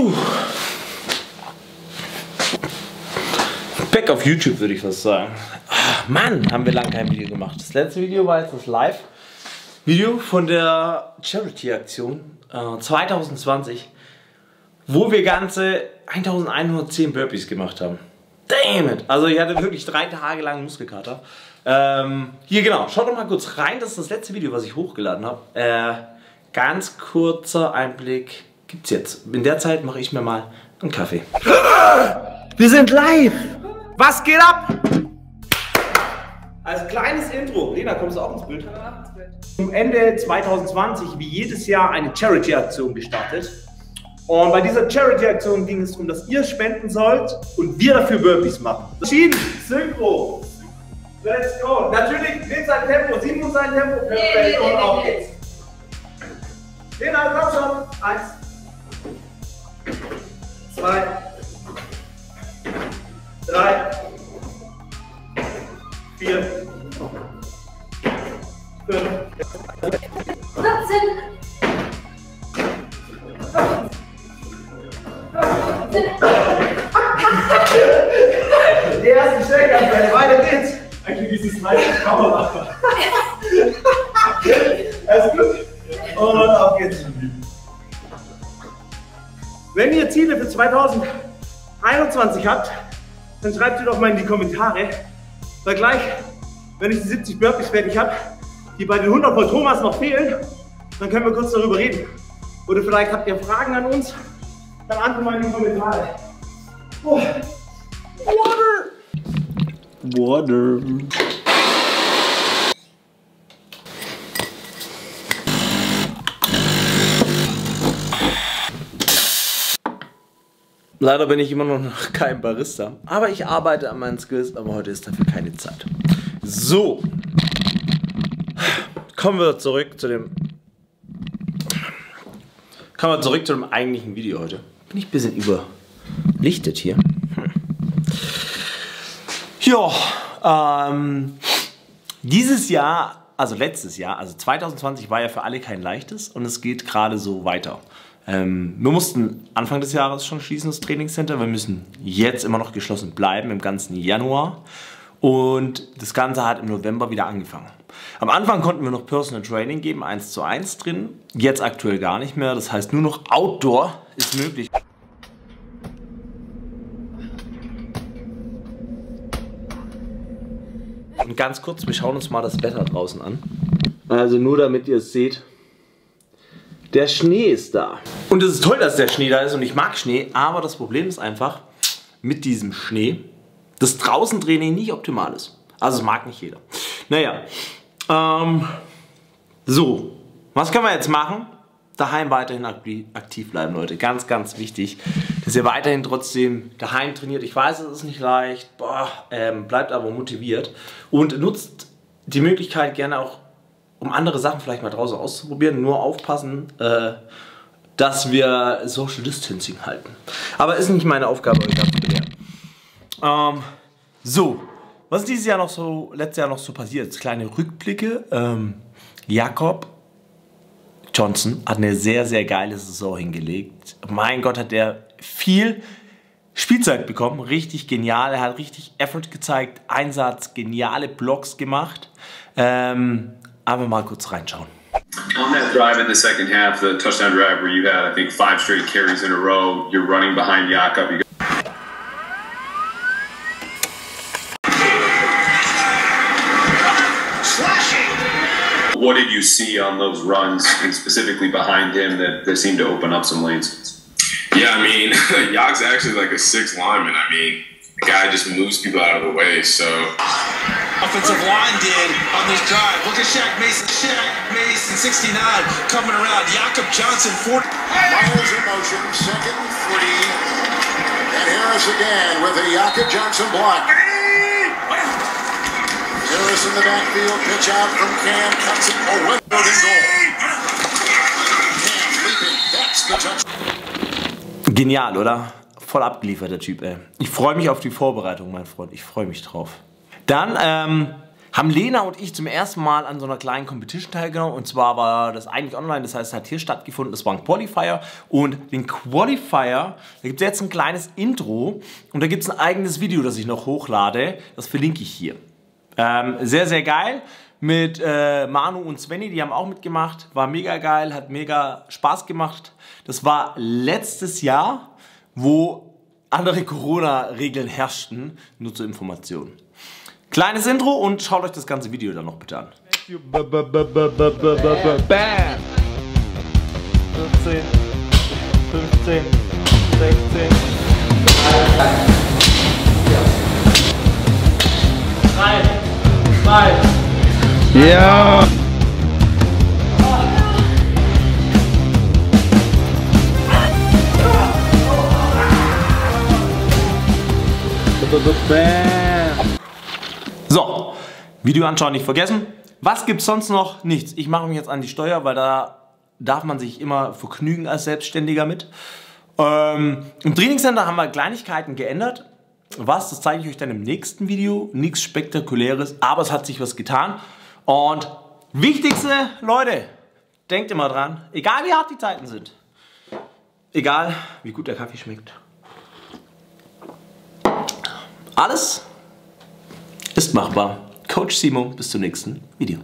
Puh. Back auf YouTube würde ich was sagen. Ah, Mann, haben wir lange kein Video gemacht. Das letzte Video war jetzt das Live-Video von der Charity-Aktion äh, 2020, wo wir ganze 1110 Burpees gemacht haben. Damn it! Also ich hatte wirklich drei Tage lang Muskelkater. Ähm, hier genau, schaut doch mal kurz rein. Das ist das letzte Video, was ich hochgeladen habe. Äh, ganz kurzer Einblick gibt's jetzt. In der Zeit mache ich mir mal einen Kaffee. Wir sind live! Was geht ab? Als kleines Intro, Lena, kommst du auch ins Bild? Zum Ende 2020, wie jedes Jahr, eine Charity-Aktion gestartet. Und bei dieser Charity-Aktion ging es darum, dass ihr spenden sollt und wir dafür Burpees machen. Schienen, Synchro. Let's go. Natürlich mit sein Tempo, sieben muss sein Tempo. Perfekt. Und auf geht's. Lena, komm schon. Eins. Zwei. Drei. Vier. Fünf. 14. Die ersten Streckenabfälle, weiter geht's. Eigentlich ist es meistens Kamera. Alles gut. Und auf geht's. Wenn ihr Ziele für 2021 habt, dann schreibt sie doch mal in die Kommentare. Weil gleich, wenn ich die 70 Burpees fertig habe, die bei den 100 von Thomas noch fehlen, dann können wir kurz darüber reden. Oder vielleicht habt ihr Fragen an uns, dann antwortet mal in die Kommentare. Oh. Water! Water. Leider bin ich immer noch kein Barista. Aber ich arbeite an meinen Skills, aber heute ist dafür keine Zeit. So. Kommen wir zurück zu dem. Kommen wir zurück zu dem eigentlichen Video heute. Bin ich ein bisschen überlichtet hier. Hm. Ja, ähm, dieses Jahr, also letztes Jahr, also 2020 war ja für alle kein leichtes und es geht gerade so weiter. Ähm, wir mussten Anfang des Jahres schon schließen, das Trainingscenter. Wir müssen jetzt immer noch geschlossen bleiben, im ganzen Januar. Und das Ganze hat im November wieder angefangen. Am Anfang konnten wir noch Personal Training geben, 1 zu 1 drin. Jetzt aktuell gar nicht mehr. Das heißt, nur noch Outdoor ist möglich. Und ganz kurz, wir schauen uns mal das Wetter draußen an. Also nur damit ihr es seht. Der Schnee ist da. Und es ist toll, dass der Schnee da ist und ich mag Schnee, aber das Problem ist einfach mit diesem Schnee, dass draußen Training nicht optimal ist. Also es mag nicht jeder. Naja, ähm, so, was können wir jetzt machen? Daheim weiterhin aktiv bleiben, Leute. Ganz, ganz wichtig, dass ihr weiterhin trotzdem daheim trainiert. Ich weiß, es ist nicht leicht, boah, ähm, bleibt aber motiviert und nutzt die Möglichkeit gerne auch um andere Sachen vielleicht mal draußen auszuprobieren, nur aufpassen, äh, dass wir Social Distancing halten. Aber ist nicht meine Aufgabe, euch das zu belehren. Ähm, so, was ist dieses Jahr noch so, letztes Jahr noch so passiert? Kleine Rückblicke. Ähm, Jakob Johnson hat eine sehr, sehr geile Saison hingelegt. Mein Gott, hat der viel Spielzeit bekommen. Richtig genial. Er hat richtig Effort gezeigt, Einsatz, geniale Blocks gemacht. Ähm, aber mal kurz reinschauen. On that drive in the second half, the touchdown drive where you had, I think, five straight carries in a row, you're running behind Jakob. You What did you see on those runs, and specifically behind him, that, that seemed to open up some lanes? Yeah, I mean, Yak's actually like a six lineman. I mean, the guy just moves people out of the way, so offensive line did on this drive. Look at Shaq Mason. Shaq Mason, 69, coming around. Jakob Johnson, 40. Myers in motion, second and three. And Harris again with a Jakob Johnson block. Harris in the backfield, pitch out from Cam, cuts it, oh, and goal. Cam leaping, that's the touch. Genial, oder? Voll abgeliefert, der Typ, ey. Ich freue mich auf die Vorbereitung, mein Freund. Ich freue mich drauf. Dann, ähm, haben Lena und ich zum ersten Mal an so einer kleinen Competition teilgenommen. Und zwar war das eigentlich online, das heißt, es hat hier stattgefunden. Das war ein Qualifier. Und den Qualifier, da gibt es jetzt ein kleines Intro. Und da gibt es ein eigenes Video, das ich noch hochlade. Das verlinke ich hier. Ähm, sehr, sehr geil. Mit äh, Manu und Svenny, die haben auch mitgemacht. War mega geil, hat mega Spaß gemacht. Das war letztes Jahr, wo andere Corona-Regeln herrschten. Nur zur Information. Kleines Intro und schaut euch das ganze Video dann noch bitte an. Bam! 14, 15, 16, 3, 2, Ja! So, Video anschauen nicht vergessen. Was gibt's sonst noch? Nichts. Ich mache mich jetzt an die Steuer, weil da darf man sich immer vergnügen als Selbstständiger mit. Ähm, Im Trainingscenter haben wir Kleinigkeiten geändert. Was, das zeige ich euch dann im nächsten Video. Nichts Spektakuläres, aber es hat sich was getan. Und wichtigste, Leute, denkt immer dran, egal wie hart die Zeiten sind, egal wie gut der Kaffee schmeckt, alles ist machbar. Coach Simo, bis zum nächsten Video.